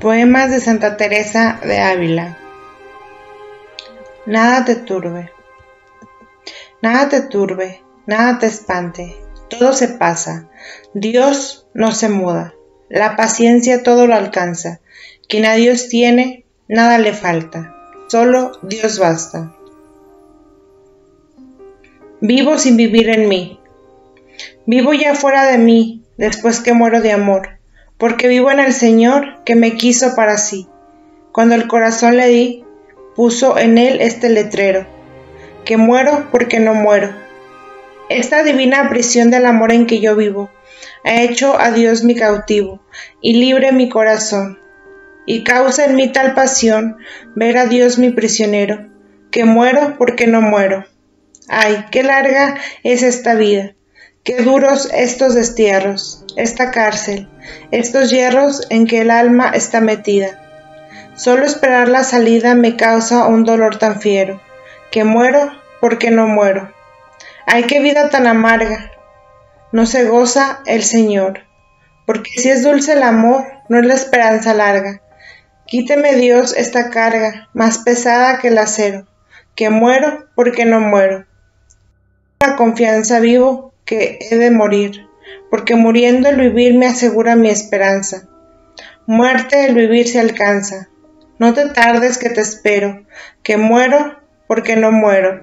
Poemas de Santa Teresa de Ávila. Nada te turbe. Nada te turbe, nada te espante. Todo se pasa. Dios no se muda. La paciencia todo lo alcanza. Quien a Dios tiene, nada le falta. Solo Dios basta. Vivo sin vivir en mí. Vivo ya fuera de mí, después que muero de amor porque vivo en el Señor que me quiso para sí. Cuando el corazón le di, puso en él este letrero, que muero porque no muero. Esta divina prisión del amor en que yo vivo ha hecho a Dios mi cautivo y libre mi corazón, y causa en mí tal pasión ver a Dios mi prisionero, que muero porque no muero. Ay, qué larga es esta vida, qué duros estos destierros, esta cárcel, estos hierros en que el alma está metida. Solo esperar la salida me causa un dolor tan fiero, que muero porque no muero. Ay, qué vida tan amarga. No se goza el Señor, porque si es dulce el amor, no es la esperanza larga. Quíteme Dios esta carga, más pesada que el acero, que muero porque no muero. La confianza vivo que he de morir porque muriendo el vivir me asegura mi esperanza. Muerte el vivir se alcanza. No te tardes que te espero, que muero porque no muero.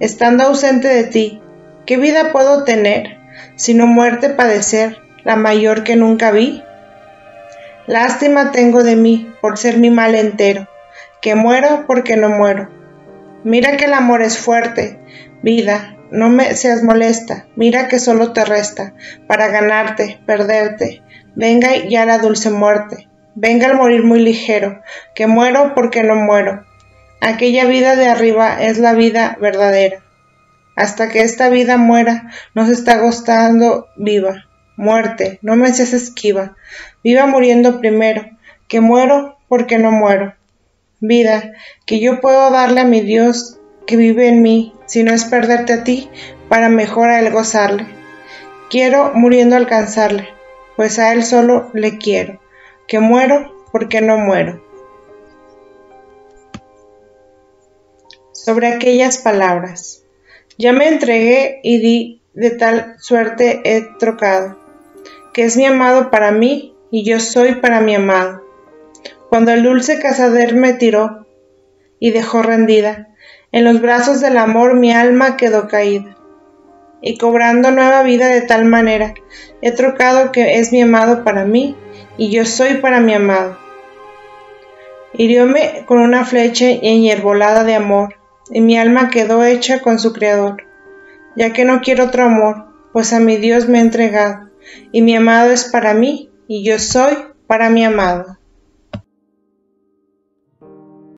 Estando ausente de ti, ¿qué vida puedo tener, sino muerte padecer, la mayor que nunca vi? Lástima tengo de mí por ser mi mal entero, que muero porque no muero. Mira que el amor es fuerte, vida, no me seas molesta, mira que solo te resta, para ganarte, perderte. Venga ya la dulce muerte, venga el morir muy ligero, que muero porque no muero. Aquella vida de arriba es la vida verdadera. Hasta que esta vida muera, nos está gustando viva. Muerte, no me seas esquiva, viva muriendo primero, que muero porque no muero. Vida, que yo puedo darle a mi Dios que vive en mí, sino es perderte a ti para mejor a él gozarle. Quiero muriendo alcanzarle, pues a él solo le quiero, que muero porque no muero. Sobre aquellas palabras, ya me entregué y di de tal suerte he trocado, que es mi amado para mí y yo soy para mi amado. Cuando el dulce cazader me tiró y dejó rendida, en los brazos del amor mi alma quedó caída, y cobrando nueva vida de tal manera, he trocado que es mi amado para mí, y yo soy para mi amado. Hirióme con una flecha enhierbolada de amor, y mi alma quedó hecha con su Creador, ya que no quiero otro amor, pues a mi Dios me he entregado, y mi amado es para mí, y yo soy para mi amado.